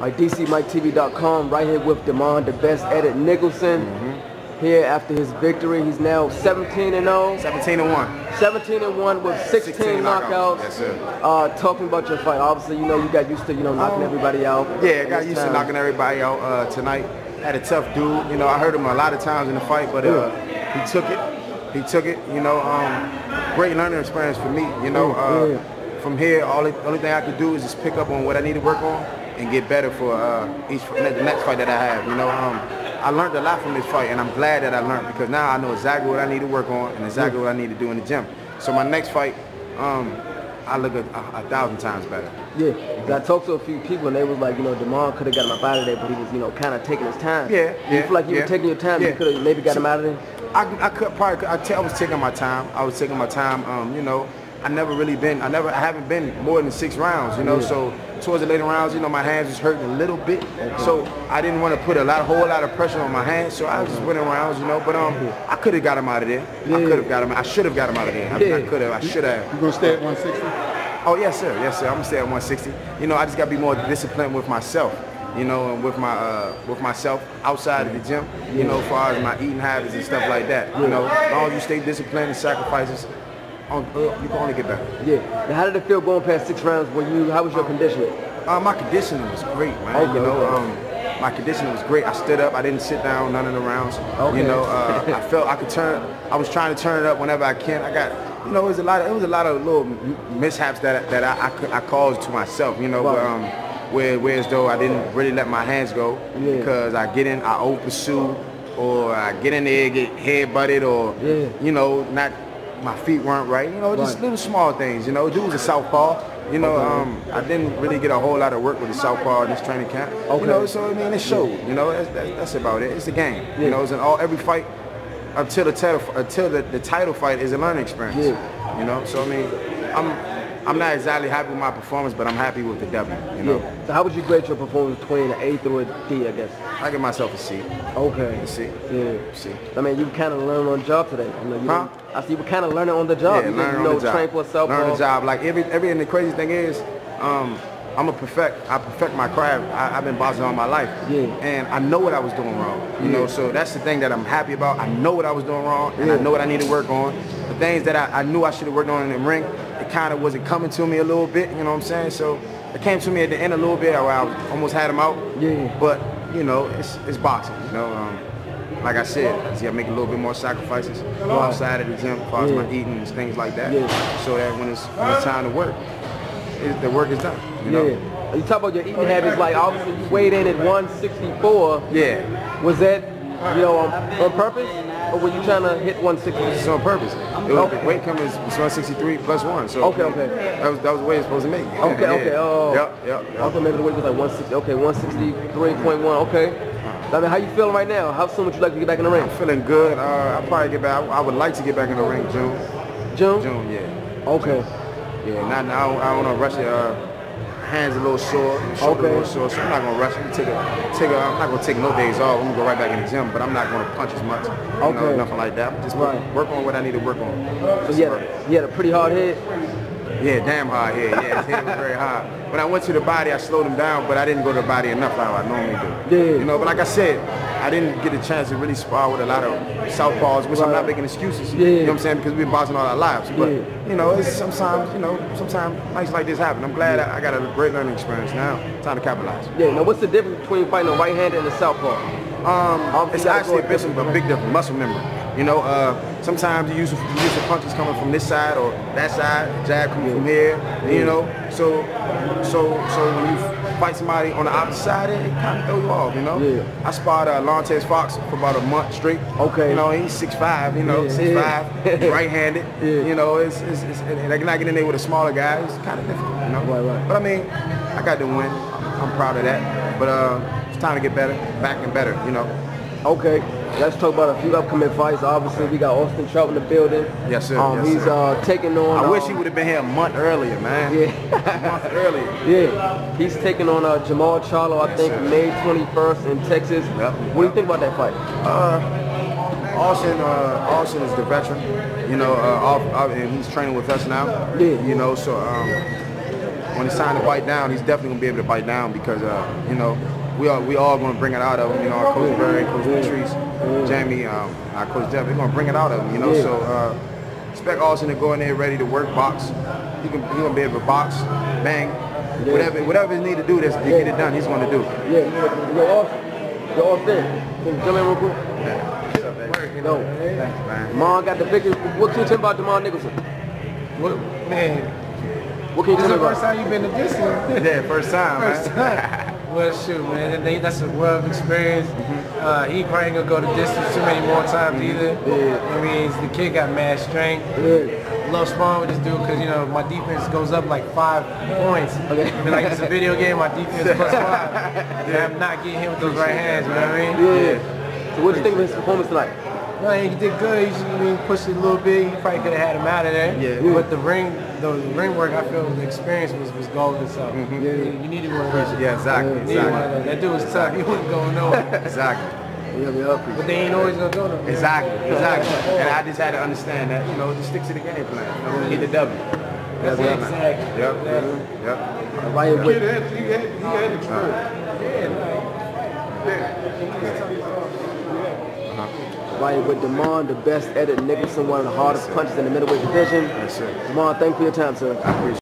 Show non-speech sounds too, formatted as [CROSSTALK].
Like DCMikeTV.com, right here with Demond, the best edit Nicholson. Mm-hmm. Here after his victory, he's now 17 and 0. 17 and 1. 17 and 1 with 16, 16 knockouts. knockouts. Yes, sir. Uh, talking about your fight, obviously, you know, you got used to, you know, knocking everybody out. Yeah, I got used to knocking everybody out uh, tonight. Had a tough dude. You know, I heard him a lot of times in the fight, but uh, he took it. He took it. You know, um, great learning experience for me. You know, uh, Yeah. from here, all the only thing I could do is just pick up on what I need to work on and get better for uh, each the next fight that I have. You know, um, I learned a lot from this fight, and I'm glad that I learned because now I know exactly what I need to work on and exactly what I need to do in the gym. So my next fight, um, I look a, a, a thousand times better. Yeah, 'cause I talked to a few people and they was like, you know, Demond could have got him out of there, but he was, you know, kind of taking his time. Yeah, You yeah, feel like you yeah, were taking your time, yeah. you could have maybe got him out of there? I, I could probably I, was taking my time. I was taking my time. Um, you know, I never really been. I never. I haven't been more than six rounds. You know, Yeah. so towards the later rounds, you know, my hands was hurting a little bit. So I didn't want to put a lot, whole lot of pressure on my hands. So I was just winning rounds. You know, but um, I could have got him out of there. Yeah. I could have got him. I should have got him out of there. I, Yeah. I could have. I should have. You gonna stay at 160? Oh yes, sir. Yes, sir. I'm gonna stay at 160. You know, I just gotta be more disciplined with myself. You know, and with my uh, with myself outside of the gym. You know, as far as my eating habits and stuff like that. You know, as long as you stay disciplined and sacrifices, on, uh, you can only get better. Yeah. Now, how did it feel going past six rounds? Were you, how was your conditioning? Uh, my conditioning was great, man. Okay, you know, okay. um, my conditioning was great. I stood up. I didn't sit down none of the rounds. Okay. You know, uh, [LAUGHS] I felt I could turn. I was trying to turn it up whenever I can. I got, you know, it was a lot. Of, it was a lot of little mishaps that that I, I, I caused to myself. You know, Right. but, um, where where as though I didn't really let my hands go Yeah. because I get in, I over pursue, or I get in there, get head butted, or Yeah. you know, not my feet weren't right. You know, just Right. little small things. You know, dude was a southpaw. You know, Okay. um, I didn't really get a whole lot of work with the southpaw in this training camp. Okay. You know, so I mean, it showed. You know, that's, that's, that's about it. It's a game. Yeah. You know, it's in all every fight until the title until the, the title fight is a learning experience. Yeah. You know, so I mean, I'm I'm not exactly happy with my performance, but I'm happy with the W. You know, Yeah. So how would you grade your performance between an A through a D, I guess? I give myself a C. Okay. A C. Yeah. C. I mean, you kind of learned on the job today. I, know you Huh? I see you kind of learning on the job. Yeah, you learn didn't, on the job. train for. Learn the job. Like every every and the crazy thing is, um, I'm a perfect. I perfect my craft. I, I've been boxing all my life. Yeah. And I know what I was doing wrong. You know, so that's the thing that I'm happy about. I know what I was doing wrong, and I know what I need to work on. The things that I, I knew I should have worked on in the ring, it kind of wasn't coming to me a little bit. You know what I'm saying? So it came to me at the end a little bit where I almost had him out. Yeah. But you know, it's it's boxing. You know. Um, like I said, I just gotta make a little bit more sacrifices outside of the gym as far as my eating and things like that. Yeah. So that when it's, when it's time to work, it, the work is done. You know? Yeah. You talk about your eating habits, like obviously you weighed in at 164. Yeah. Was that, you know, on, on purpose? Or were you trying to hit 160? It's on purpose. It was, Okay. Weight cut is is 163 plus one. So Okay, okay. That was that was the way it's supposed to make. Okay, Yeah. okay. Oh. Yep, yep, I thought maybe the weight was like 160. Okay, 163.1. Okay. I mean, how you feeling right now? How soon would you like to get back in the ring? I'm feeling good. Uh, I'll probably get back. I would like to get back in the ring June. June? June, yeah. Okay. Yeah, not now. I don't want to rush it. Uh, hands a little sore, shoulder Okay. a little sore, so I'm not gonna rush it. Take a, take a. I'm not gonna take no days off. I'm gonna go right back in the gym, but I'm not gonna punch as much. You know, Okay. nothing like that. Just Right. work, on what I need to work on. So you had, a, you had a pretty hard hit. Yeah, damn hard head. Yeah, his head was very hard. When I went to the body, I slowed him down, but I didn't go to the body enough how I normally do. Yeah. You know, but like I said, I didn't get a chance to really spar with a lot of southpaws, which I'm not making excuses. Yeah. You know what I'm saying? Because we've been boxing all our lives. But, Yeah. you know, it's sometimes, you know, sometimes nights like this happen. I'm glad I, I got a great learning experience now. Time to capitalize. Yeah. Now, what's the difference between fighting a right-hander and a southpaw? Um, Obviously, it's actually a, bit, a big difference, muscle memory. You know, uh, sometimes you use you use the punches coming from this side or that side, jab coming from here. You know, so so so when you fight somebody on the opposite side, it, it kind of throw you off. You know. Yeah. I sparred uh, Lantes Fox for about a month straight. Okay. You know, he's six five. You know, Yeah. six five, [LAUGHS] Yeah. right-handed. Yeah. You know, it's it's, it's and I not get in there with a smaller guy. It's kind of difficult. You know. Right, right. But I mean, I got the win. I'm, I'm proud of that. But uh, it's time to get better, back and better. You know. Okay, let's talk about a few upcoming fights. Obviously, we got Austin Trout in the building. Yes, sir. Um, Yes, he's sir. uh, taking on. I wish um, he would have been here a month earlier, man. Yeah. a month [LAUGHS] earlier. Yeah, he's taking on uh, Jermall Charlo, I Yes, think, sir. May 21st in Texas. Yep. What do you think about that fight? Austin, uh, Austin is the veteran, you know, uh, and he's training with us now. Yeah. You know, so um, when it's time to bite down, he's definitely gonna be able to bite down because uh, you know we are we all gonna bring it out of him. You know, our coach Barry, coach Patrice, Jamie, um, our coach Jeff, we're gonna bring it out of him. You know, Yeah. so uh, expect Austin to go in there ready to work box. He can he gonna be able to box, bang, whatever whatever he need to do that's to get it done. He's gonna do. Yeah, yo, off, yo, there. Can you come in real quick? No. Man. Mom got the picture. What can you tell about Demond Nicholson? What, man, What can you this tell is me the first about? time you've been to Disney. [LAUGHS] Yeah, first time. First man. time. Well, shoot, man, they, that's a world of experience. Mm-hmm. Uh, he probably ain't gonna go the distance too many more times either. I mean, the kid got mad strength. Yeah. Love sparring with this dude because you know my defense goes up like five points. Okay. I mean, like it's a video game, my defense plus five. [LAUGHS] And I'm not getting hit with those right hands. You know what I mean? Yeah. So what do you think of his performance tonight? No, he did good. He just, I mean, pushed it a little bit. He probably could have had him out of there. Yeah. But the ring, the ring work, I feel the experience was, was golden. So mm-hmm. you, you needed one of those. Yeah, exactly, You needed one of exactly, those. That dude was tough. [LAUGHS] He wasn't going nowhere. exactly. Yeah, we appreciate but they ain't always gonna go nowhere. Exactly, exactly. And I just had to understand that, you know, just stick to the game plan. I'm gonna get the W. That's Yep. exactly. Yep. Exactly. Yep. it. Ryan Kid with, had, he had, he had Ryan with Demond, the best Eddie Nicholson, one of the hardest punches in the middleweight division. That's it. Demond, thank you for your time, sir. I appreciate it.